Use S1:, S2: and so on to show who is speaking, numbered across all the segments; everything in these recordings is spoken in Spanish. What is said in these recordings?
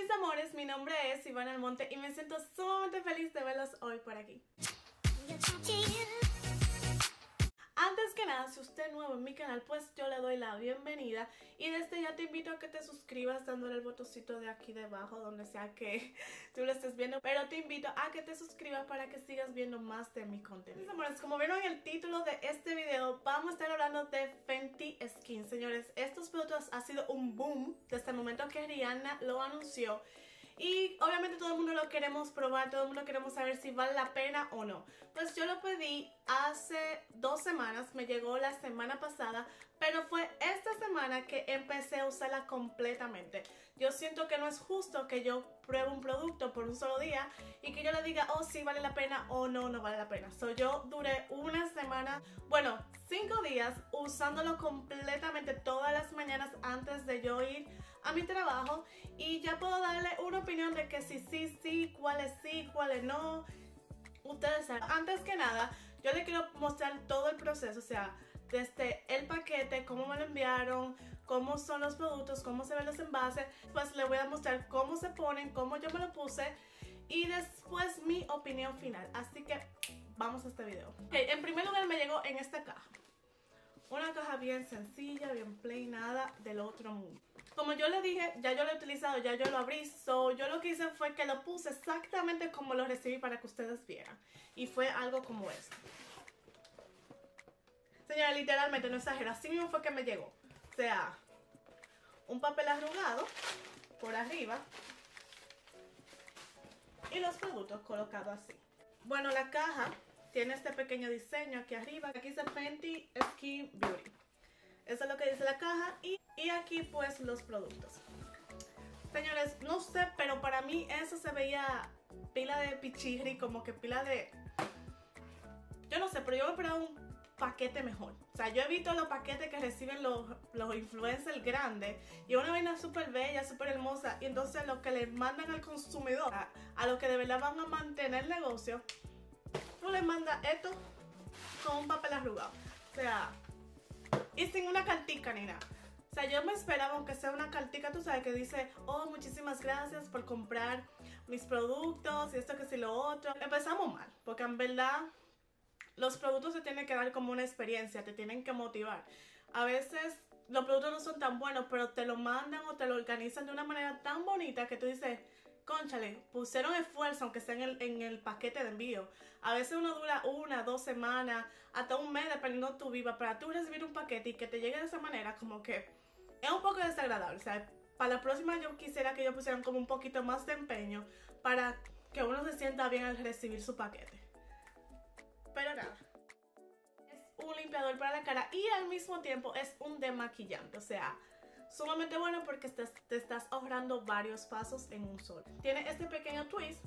S1: mis amores, mi nombre es Ivana Almonte y me siento sumamente feliz de verlos hoy por aquí. Antes que nada, si usted es nuevo en mi canal, pues yo le doy la bienvenida y desde ya te invito a que te suscribas dándole el botoncito de aquí debajo, donde sea que tú lo estés viendo, pero te invito a que te suscribas para que sigas viendo más de mi contenido. Mis amores, como vieron en el título de este video, vamos a estar hablando de Fenty Skin. Señores, estos productos ha sido un boom desde el momento que Rihanna lo anunció y obviamente todo el mundo lo queremos probar, todo el mundo queremos saber si vale la pena o no. Pues yo lo pedí hace dos semanas, me llegó la semana pasada, pero fue esta semana que empecé a usarla completamente. Yo siento que no es justo que yo pruebe un producto por un solo día y que yo le diga, oh sí vale la pena o no, no vale la pena. So yo duré una semana, bueno, cinco días usándolo completamente todas las mañanas antes de yo ir a mi trabajo y ya puedo darle una opinión de que si sí, sí, cuáles sí, cuáles no. Ustedes saben. Antes que nada, yo les quiero mostrar todo el proceso, o sea, desde el paquete, cómo me lo enviaron, cómo son los productos, cómo se ven los envases. Pues les voy a mostrar cómo se ponen, cómo yo me lo puse y después mi opinión final. Así que vamos a este video. en primer lugar me llegó en esta caja. Una caja bien sencilla, bien plain, nada del otro mundo. Como yo le dije, ya yo lo he utilizado, ya yo lo abrí. So, yo lo que hice fue que lo puse exactamente como lo recibí para que ustedes vieran. Y fue algo como esto. Señora, literalmente, no exagero. Así mismo fue que me llegó. Sea, un papel arrugado por arriba. Y los productos colocados así. Bueno, la caja tiene este pequeño diseño aquí arriba. Aquí dice Fenty Skin Beauty. Eso es lo que dice la caja. Y, y aquí pues los productos. Señores, no sé, pero para mí eso se veía pila de pichirri, como que pila de... Yo no sé, pero yo me esperaba un paquete mejor. O sea, yo he visto los paquetes que reciben los, los influencers grandes y una vaina súper bella, súper hermosa. Y entonces lo que le mandan al consumidor, a, a los que de verdad van a mantener el negocio, tú le mandas esto con un papel arrugado. O sea, y sin una cartica ni nada. O sea, yo me esperaba, aunque sea una cartica, tú sabes, que dice, oh, muchísimas gracias por comprar mis productos y esto que si lo otro. Empezamos mal, porque en verdad los productos se tienen que dar como una experiencia, te tienen que motivar. A veces los productos no son tan buenos, pero te lo mandan o te lo organizan de una manera tan bonita que tú dices, conchale, pusieron esfuerzo aunque sea en el, en el paquete de envío. A veces uno dura una, dos semanas, hasta un mes dependiendo de tu viva, para tú recibir un paquete y que te llegue de esa manera, como que es un poco desagradable. O sea, para la próxima yo quisiera que ellos pusieran como un poquito más de empeño para que uno se sienta bien al recibir su paquete. Nada. Es un limpiador para la cara y al mismo tiempo es un demaquillante. O sea, sumamente bueno porque te, te, estás ahorrando varios pasos en un solo. Tiene este pequeño twist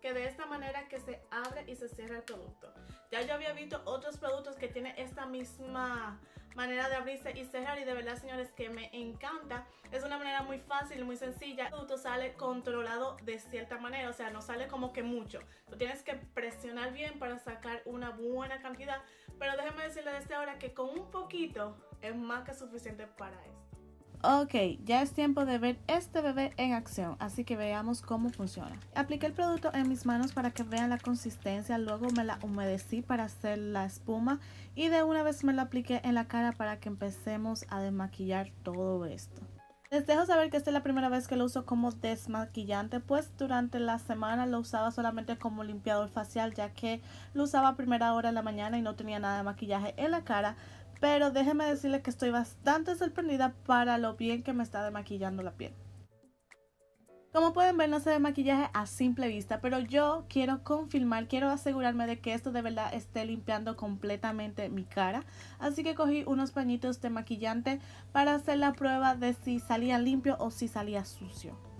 S1: que de esta manera que se abre y se cierra el producto. Ya yo había visto otros productos que tienen esta misma manera de abrirse y cerrar y de verdad señores que me encanta. Es una manera muy fácil muy sencilla. El producto sale controlado de cierta manera, o sea no sale como que mucho. Tú tienes que presionar bien para sacar una buena cantidad. Pero déjenme decirle desde ahora que con un poquito es más que suficiente para esto.
S2: Ok, ya es tiempo de ver este bebé en acción, así que veamos cómo funciona. Apliqué el producto en mis manos para que vean la consistencia, luego me la humedecí para hacer la espuma y de una vez me lo apliqué en la cara para que empecemos a desmaquillar todo esto. Les dejo saber que esta es la primera vez que lo uso como desmaquillante, pues durante la semana lo usaba solamente como limpiador facial ya que lo usaba a primera hora de la mañana y no tenía nada de maquillaje en la cara, pero déjenme decirles que estoy bastante sorprendida para lo bien que me está demaquillando la piel. Como pueden ver no se ve maquillaje a simple vista, pero yo quiero confirmar, quiero asegurarme de que esto de verdad esté limpiando completamente mi cara. Así que cogí unos pañitos de maquillante para hacer la prueba de si salía limpio o si salía sucio.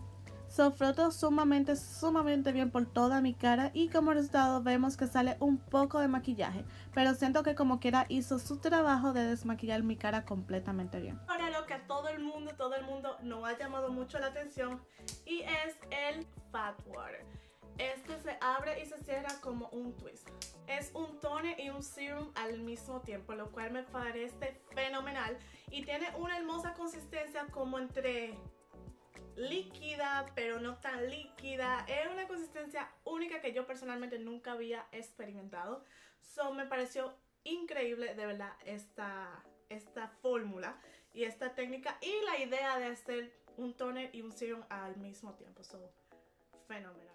S2: So froto sumamente, sumamente bien por toda mi cara y como resultado vemos que sale un poco de maquillaje. Pero siento que como quiera hizo su trabajo de desmaquillar mi cara completamente bien.
S1: Ahora lo que a todo el mundo, todo el mundo nos ha llamado mucho la atención y es el Fat Water. Este se abre y se cierra como un twist. Es un toner y un serum al mismo tiempo, lo cual me parece fenomenal. Y tiene una hermosa consistencia como entre líquida, pero no tan líquida. Es una consistencia única que yo personalmente nunca había experimentado. So, me pareció increíble, de verdad, esta, esta fórmula y esta técnica y la idea de hacer un toner y un serum al mismo tiempo. So, fenomenal.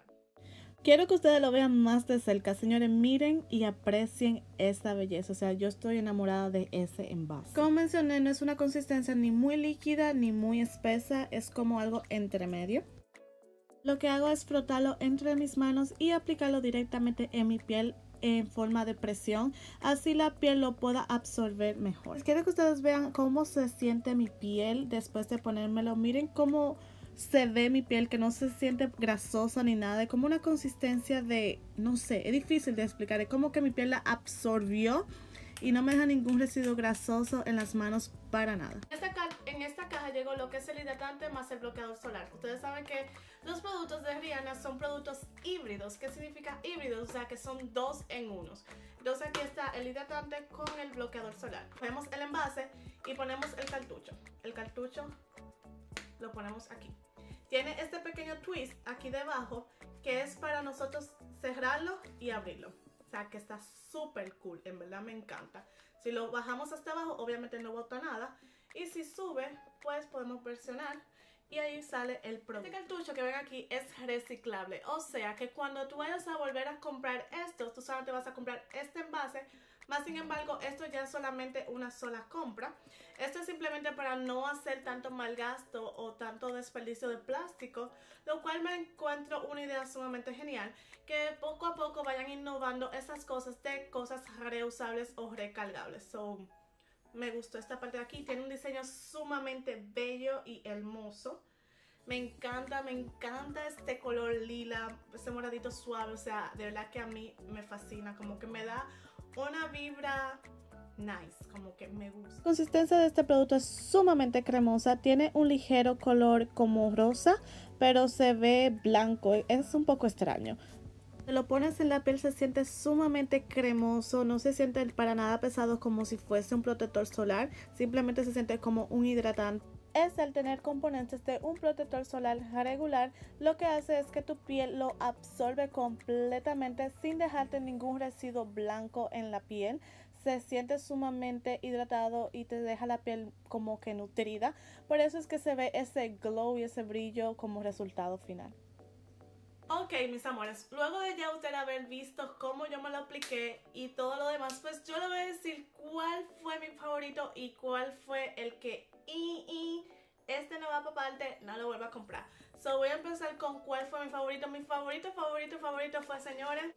S2: Quiero que ustedes lo vean más de cerca, señores. Miren y aprecien esta belleza. O sea, yo estoy enamorada de ese envase. Como mencioné, no es una consistencia ni muy líquida ni muy espesa. Es como algo entre medio. Lo que hago es frotarlo entre mis manos y aplicarlo directamente en mi piel en forma de presión, así la piel lo pueda absorber mejor. Quiero que ustedes vean cómo se siente mi piel después de ponérmelo. Miren cómo se ve mi piel, que no se siente grasosa ni nada, es como una consistencia de, no sé, es difícil de explicar, es como que mi piel la absorbió y no me deja ningún residuo grasoso en las manos para nada.
S1: En esta, caja llegó lo que es el hidratante más el bloqueador solar. Ustedes saben que los productos de Rihanna son productos híbridos. ¿Qué significa híbridos? O sea que son dos en unos. Entonces aquí está el hidratante con el bloqueador solar. Ponemos el envase y ponemos el cartucho. El cartucho lo ponemos aquí. Tiene este pequeño twist aquí debajo que es para nosotros cerrarlo y abrirlo. O sea que está súper cool, en verdad me encanta. Si lo bajamos hasta abajo, obviamente no bota nada. Y si sube, pues podemos versionar y ahí sale el producto. Este cartucho que ven aquí es reciclable, o sea que cuando tú vayas a volver a comprar esto, tú solamente vas a comprar este envase más sin embargo, esto ya es solamente una sola compra. Esto es simplemente para no hacer tanto mal gasto o tanto desperdicio de plástico, lo cual me encuentro una idea sumamente genial, que poco a poco vayan innovando esas cosas de cosas reusables o recargables. So, me gustó esta parte de aquí, tiene un diseño sumamente bello y hermoso. Me encanta, me encanta este color lila, este moradito suave, o sea, de verdad que a mí me fascina, como que me da una vibra nice, como que me gusta.
S2: La consistencia de este producto es sumamente cremosa, tiene un ligero color como rosa, pero se ve blanco, es un poco extraño. Se lo pones en la piel se siente sumamente cremoso, no se siente para nada pesado como si fuese un protector solar, simplemente se siente como un hidratante es el tener componentes de un protector solar regular, lo que hace es que tu piel lo absorbe completamente sin dejarte ningún residuo blanco en la piel. Se siente sumamente hidratado y te deja la piel como que nutrida. Por eso es que se ve ese glow y ese brillo como resultado final.
S1: Ok, mis amores, luego de ya usted haber visto cómo yo me lo apliqué y todo lo demás, pues yo le voy a decir cuál fue mi favorito y cuál fue el que y, y este no va para parte, no lo vuelvo a comprar. So voy a empezar con cuál fue mi favorito. Mi favorito, favorito, favorito fue, señores,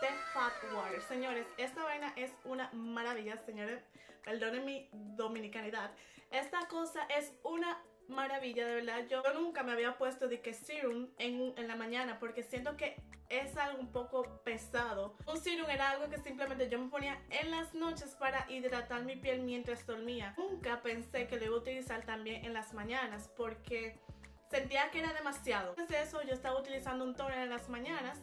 S1: The Fat Water. Señores, esta vaina es una maravilla, señores. Perdonen mi dominicanidad. Esta cosa es una maravilla, de verdad. Yo nunca me había puesto de que serum en, en la mañana porque siento que es algo un poco pesado. Un serum era algo que simplemente yo me ponía en las noches para hidratar mi piel mientras dormía. Nunca pensé que lo iba a utilizar también en las mañanas porque sentía que era demasiado. Desde eso yo estaba utilizando un toner en las mañanas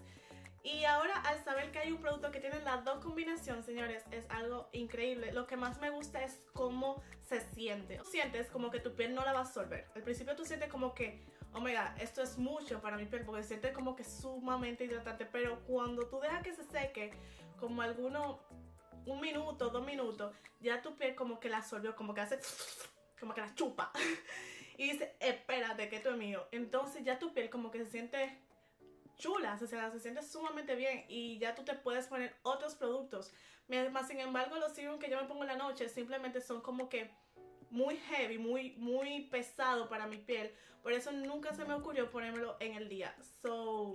S1: y ahora al saber que hay un producto que tiene las dos combinaciones, señores, es algo increíble. Lo que más me gusta es cómo se siente. Sientes como que tu piel no la va a absorber. Al principio tú sientes como que, oh my god, esto es mucho para mi piel porque sientes como que sumamente hidratante. Pero cuando tú dejas que se seque, como alguno, un minuto, dos minutos, ya tu piel como que la absorbió, como que hace, como que la chupa. y dice, espérate que esto es mío. Entonces ya tu piel como que se siente chulas, o sea, se siente sumamente bien y ya tú te puedes poner otros productos. Más sin embargo, los serums que yo me pongo en la noche simplemente son como que muy heavy, muy, muy pesado para mi piel. Por eso nunca se me ocurrió ponérmelo en el día. So,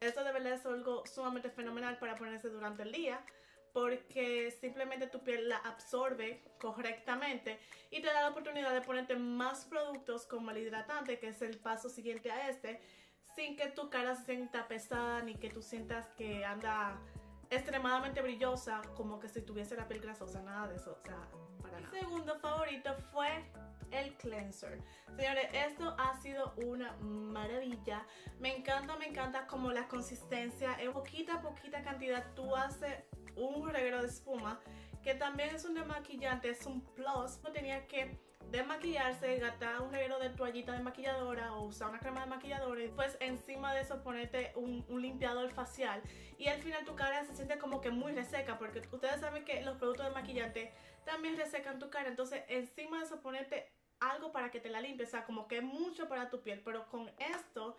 S1: esto de verdad es algo sumamente fenomenal para ponerse durante el día porque simplemente tu piel la absorbe correctamente y te da la oportunidad de ponerte más productos como el hidratante, que es el paso siguiente a este, sin que tu cara se sienta pesada ni que tú sientas que anda extremadamente brillosa, como que si tuviese la piel grasosa, nada de eso, o sea, para nada. Mi segundo favorito fue el cleanser. Señores, esto ha sido una maravilla. Me encanta, me encanta como la consistencia, en poquita, poquita cantidad tú haces un reguero de espuma, que también es un demaquillante, es un plus. No tenía que desmaquillarse, gastar un reguero de toallita de maquilladora o usar una crema de maquilladora y después encima de eso ponerte un, un, limpiador facial y al final tu cara se siente como que muy reseca porque ustedes saben que los productos de maquillante también resecan tu cara, entonces encima de eso ponerte algo para que te la limpie, o sea, como que mucho para tu piel, pero con esto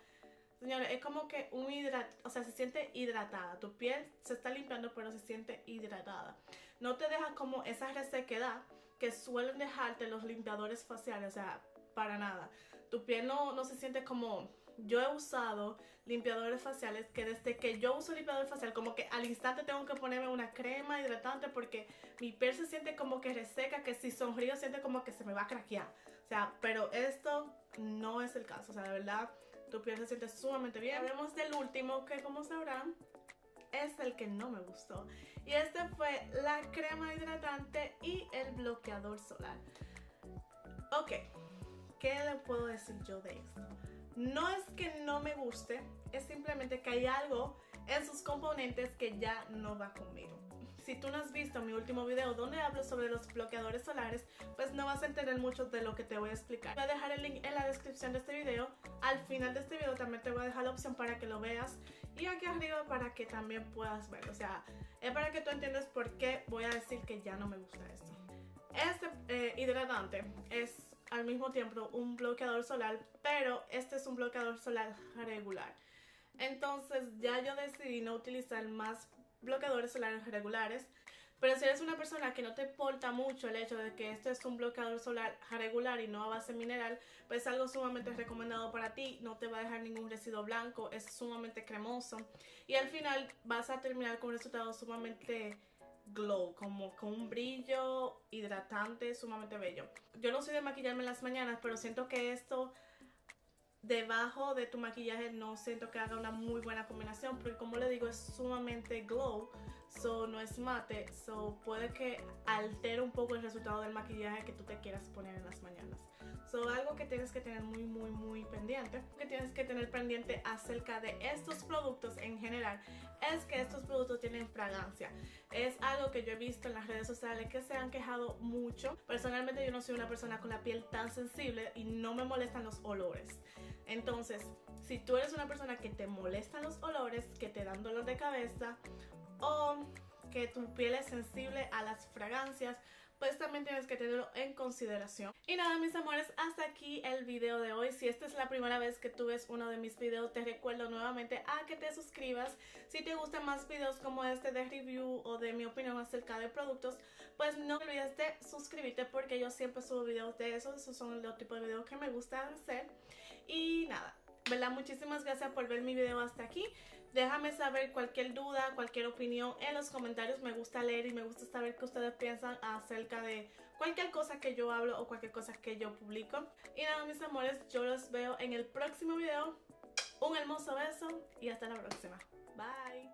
S1: Señores, es como que un hidrat, o sea, se siente hidratada. Tu piel se está limpiando, pero se siente hidratada. No te deja como esa resequedad que suelen dejarte los limpiadores faciales, o sea, para nada. Tu piel no, no se siente como... Yo he usado limpiadores faciales que desde que yo uso limpiador facial, como que al instante tengo que ponerme una crema hidratante porque mi piel se siente como que reseca, que si sonrío siente como que se me va a craquear. O sea, pero esto no es el caso, o sea, de verdad tu piel se siente sumamente bien. Hablemos del último que como sabrán es el que no me gustó. Y este fue la crema hidratante y el bloqueador solar. Ok, ¿qué le puedo decir yo de esto? No es que no me guste, es simplemente que hay algo en sus componentes que ya no va conmigo si tú no has visto mi último video donde hablo sobre los bloqueadores solares, pues no vas a entender mucho de lo que te voy a explicar. Voy a dejar el link en la descripción de este video. Al final de este video también te voy a dejar la opción para que lo veas y aquí arriba para que también puedas ver. O sea, es para que tú entiendas por qué voy a decir que ya no me gusta esto. Este eh, hidratante es al mismo tiempo un bloqueador solar, pero este es un bloqueador solar regular. Entonces ya yo decidí no utilizar más bloqueadores solares regulares. Pero si eres una persona que no te importa mucho el hecho de que este es un bloqueador solar regular y no a base mineral, pues es algo sumamente recomendado para ti, no te va a dejar ningún residuo blanco, es sumamente cremoso y al final vas a terminar con un resultado sumamente glow, como con un brillo hidratante sumamente bello. Yo no soy de maquillarme en las mañanas, pero siento que esto debajo de tu maquillaje no siento que haga una muy buena combinación porque como le digo es sumamente glow so no es mate. So puede que altere un poco el resultado del maquillaje que tú te quieras poner en las mañanas. So algo que tienes que tener muy muy muy pendiente que tienes que tener pendiente acerca de estos productos en general es que estos productos tienen fragancia. Es algo que yo he visto en las redes sociales que se han quejado mucho. Personalmente yo no soy una persona con la piel tan sensible y no me molestan los olores. Entonces, si tú eres una persona que te molestan los olores, que te dan dolor de cabeza o que tu piel es sensible a las fragancias, pues también tienes que tenerlo en consideración. Y nada, mis amores, hasta aquí el video de hoy. Si esta es la primera vez que tú ves uno de mis videos, te recuerdo nuevamente a que te suscribas. Si te gustan más videos como este de review o de mi opinión acerca de productos, pues no olvides de suscribirte porque yo siempre subo videos de eso. Esos son los tipos de videos que me gustan hacer. Y nada, ¿verdad? Muchísimas gracias por ver mi video hasta aquí. Déjame saber cualquier duda, cualquier opinión en los comentarios. Me gusta leer y me gusta saber qué ustedes piensan acerca de cualquier cosa que yo hablo o cualquier cosa que yo publico. Y nada, mis amores, yo los veo en el próximo video. Un hermoso beso y hasta la próxima. Bye.